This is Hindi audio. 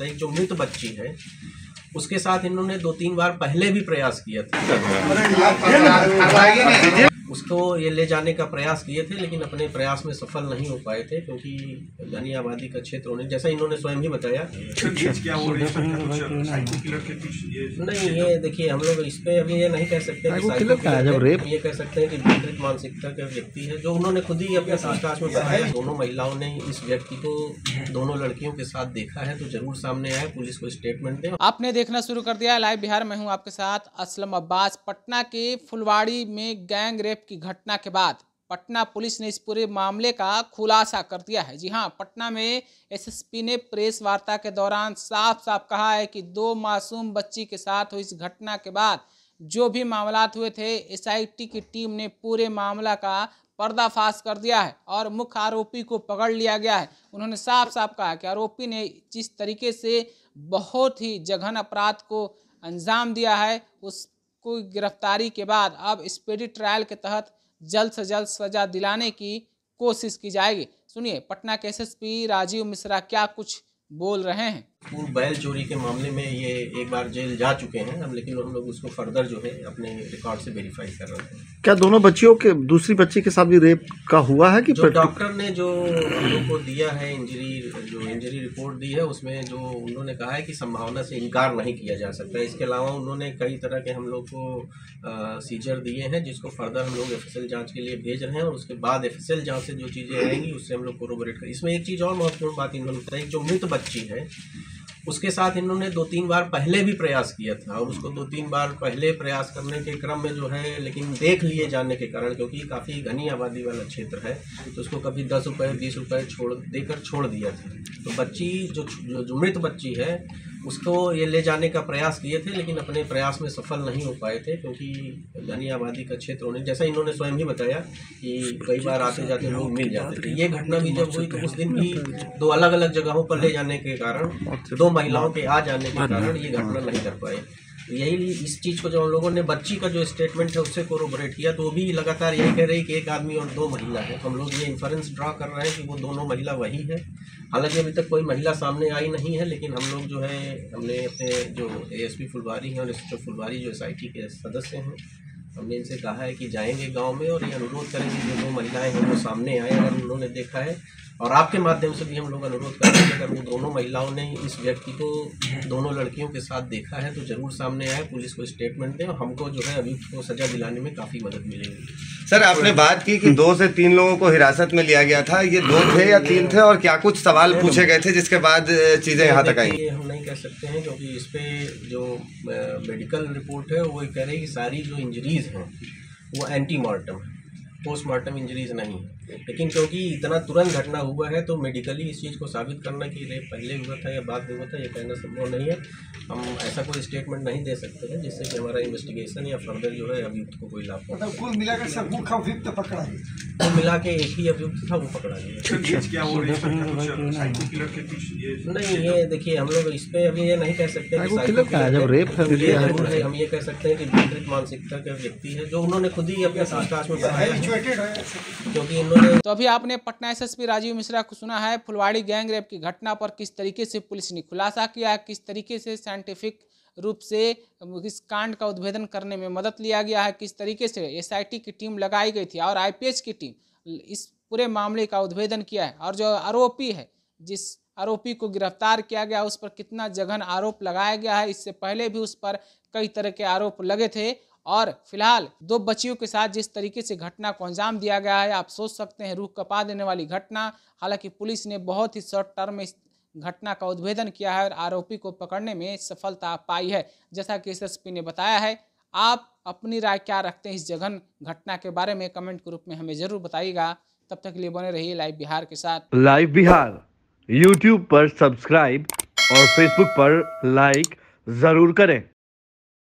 तो एक जो मृत बच्ची है, उसके साथ इन्होंने दो तीन बार पहले भी प्रयास किया था। उसको ये ले जाने का प्रयास किए थे लेकिन अपने प्रयास में सफल नहीं हो पाए थे क्योंकि घनी आबादी का क्षेत्र होने जैसा इन्होंने स्वयं ही बताया। हो है नहीं ये देखिए हम लोग इस पर अभी ये नहीं कह सकते है। ये कह सकते हैं कि विकृत मानसिकता का व्यक्ति है जो उन्होंने खुद ही अपने पूछताछ में बताया दोनों महिलाओं ने इस व्यक्ति को दोनों लड़कियों के साथ देखा है तो ज़रूर सामने आए पुलिस को स्टेटमेंट दें। आपने देखना शुरू कर दिया। लाइव बिहार में हूँ आपके साथ असलम अब्बास। पटना के फुलवाड़ी में गैंग रेप की घटना के बाद पटना पुलिस ने इस पूरे मामले का खुलासा कर दिया है। जी हाँ पटना में एसएसपी ने प्रेस वार्ता के दौरान साफ़ साफ़ कहा है कि दो मासूम बच्ची के साथ हुई इस घटना के बाद जो भी मामला हुए थे, एसआईटी की टीम ने पूरे मामला का पर्दाफाश कर दिया है और मुख्य आरोपी को पकड़ लिया गया है। उन्होंने साफ़ साफ़ कहा कि आरोपी ने जिस तरीके से बहुत ही जघन अपराध को अंजाम दिया है उसको गिरफ्तारी के बाद अब स्पीडी ट्रायल के तहत जल्द से जल्द सजा दिलाने की कोशिश की जाएगी। सुनिए, पटना के एसएसपी राजीव मिश्रा क्या कुछ बोल रहे हैं? बैल चोरी के मामले में ये एक बार जेल जा चुके हैं हम लेकिन हम लोग उसको फर्दर जो है अपने रिकॉर्ड से वेरीफाई कर रहे हैं। क्या दोनों बच्चियों के दूसरी बच्ची के साथ भी रेप का हुआ है कि जो डॉक्टर ने जो हम लोग को दिया है इंजरी जो इंजरी रिपोर्ट दी है उसमें जो उन्होंने कहा है कि संभावना से इनकार नहीं किया जा सकता इसके अलावा उन्होंने कई तरह के हम लोग को सीजर दिए हैं जिसको फर्दर हम लोग एफ़ जाँच के लिए भेज रहे हैं और उसके बाद एफ़ जाँच से जो चीज़ें आएँगी उससे हम लोग कोरोबरेट करें इसमें एक चीज़ और महत्वपूर्ण बात इन्होंने बताई जो मृत बच्ची है उसके साथ इन्होंने दो तीन बार पहले भी प्रयास किया था और उसको दो तीन बार पहले प्रयास करने के क्रम में जो है, लेकिन देख लिए जाने के कारण, क्योंकि काफ़ी घनी आबादी वाला क्षेत्र है तो उसको कभी दस रुपये बीस रुपये छोड़, देकर छोड़ दिया था। तो बच्ची जो जो मृत बच्ची है उसको ये ले जाने का प्रयास किए थे, लेकिन अपने प्रयास में सफल नहीं हो पाए थे, क्योंकि घनी आबादी का क्षेत्र होने, जैसा इन्होंने स्वयं ही बताया कि कई बार आते जाते लोग मिल जाते थे। ये घटना भी जब हुई तो उस दिन भी दो अलग अलग जगहों पर ले जाने के कारण, दो महिलाओं के आ जाने के कारण ये घटना नहीं कर पाए। यही इस चीज़ को जो हम लोगों ने बच्ची का जो स्टेटमेंट है, उससे कोरोबरेट किया। तो वो भी लगातार यही कह रही कि एक आदमी और दो महिला है। तो हम लोग ये इन्फ्रेंस ड्रा कर रहे हैं कि वो दोनों महिला वही है। हालाँकि अभी तक कोई महिला सामने आई नहीं है, लेकिन हम लोग जो है, हमने अपने जो ए एएसपी फुलवारी हैं और एस फुलवारी जो एस के सदस्य हैं, हमने इनसे कहा है कि जाएँगे गाँव में और ये अनुरोध करेंगे जो दो महिलाएँ हैं, वो सामने आए अगर उन्होंने देखा है और आपके माध्यम से भी हम लोग अनुरोध कर रहे हैं अगर वो दोनों महिलाओं ने इस व्यक्ति को दोनों लड़कियों के साथ देखा है तो ज़रूर सामने आए पुलिस को स्टेटमेंट दें और हमको जो है अभी को सजा दिलाने में काफ़ी मदद मिलेगी। सर आपने बात की कि दो से तीन लोगों को हिरासत में लिया गया था। ये दो थे या तीन थे और क्या कुछ सवाल पूछे गए थे जिसके बाद चीज़ें यहाँ तक आई? हम नहीं कह सकते हैं क्योंकि इस पे जो मेडिकल रिपोर्ट है वो कह रही है कि सारी जो इंजरीज हैं वो एंटी मार्टम है। पोस्टमार्टम इंजरीज नहीं। लेकिन क्योंकि इतना तुरंत घटना हुआ है तो मेडिकली इस चीज़ को साबित करना कि रेप पहले हुआ था या बाद में हुआ था ये कहना संभव नहीं है। हम ऐसा कोई स्टेटमेंट नहीं दे सकते हैं जिससे कि हमारा इन्वेस्टिगेशन या फर्दर जो है अभियुक्त को कोई लाभ मतलब कुल मिलाकर सब मुख्य अभियुक्त पकड़ा कुल मिला के एक ही अभियुक्त था वो पकड़ा गया। हो है? नहीं ये देखिए हम लोग इस पर अभी ये नहीं कह सकते कि जब रेप हम ये कह सकते हैं कि विकृत मानसिकता का व्यक्ति है जो उन्होंने खुद ही अपने पूछताछ में बताया तो अभी आपने पटना एसएसपी राजीव मिश्रा को सुना है, फुलवाड़ी गैंग रेप की घटना पर किस तरीके से पुलिस ने खुलासा किया, किस तरीके से साइंटिफिक रूप से इस कांड का उद्भेदन करने में मदद लिया गया है, किस तरीके से एसआईटी की टीम लगाई गई थी और आईपीएस की टीम इस पूरे मामले का उद्भेदन किया है और जो आरोपी है, जिस आरोपी को गिरफ़्तार किया गया, उस पर कितना जघन आरोप लगाया गया है, इससे पहले भी उस पर कई तरह के आरोप लगे थे और फ़िलहाल दो बच्चियों के साथ जिस तरीके से घटना को अंजाम दिया गया है, आप सोच सकते हैं रूह कपा देने वाली घटना। हालाँकि पुलिस ने बहुत ही शॉर्ट टर्म में इस घटना का उद्भेदन किया है और आरोपी को पकड़ने में सफलता पाई है, जैसा कि एस ने बताया है। आप अपनी राय क्या रखते हैं इस जघन घटना के बारे में कमेंट के रूप में हमें ज़रूर बताइएगा। तब तक लिए बने रहिए लाइव बिहार के साथ। लाइव बिहार यूट्यूब पर सब्सक्राइब और फेसबुक पर लाइक ज़रूर करें।